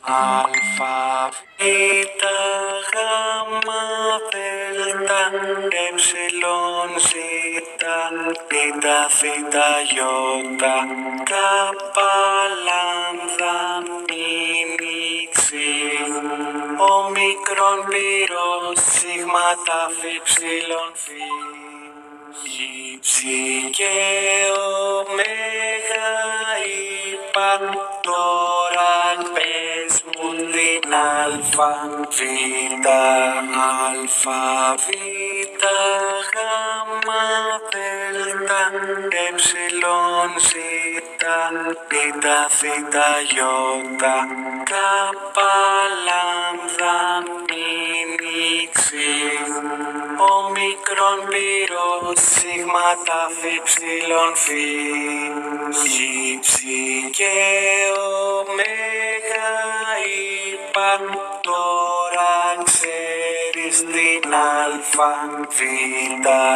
αλφα, βήτα, γάμα, δέλτα, εψιλον, ζήτα, πίτα, θήτα, γιώτα, κάπα, λάμδα, μήνυξη, ομικρόν, πυρός, σίγμα, τάφη, ψιλον, φύ. Υψη και ωμέγα είπα τώρα πες μου την αλφα βήτα αλφα βήτα γάμα δέλτα εψιλον ζήτα πίτα θήτα γιώτα κάπα λάμδα μήνυξη ομικρόν πυρός σίγμα τάφη ψηλον φύ Υψη και είπα τώρα ξέρεις την αλφα βήτα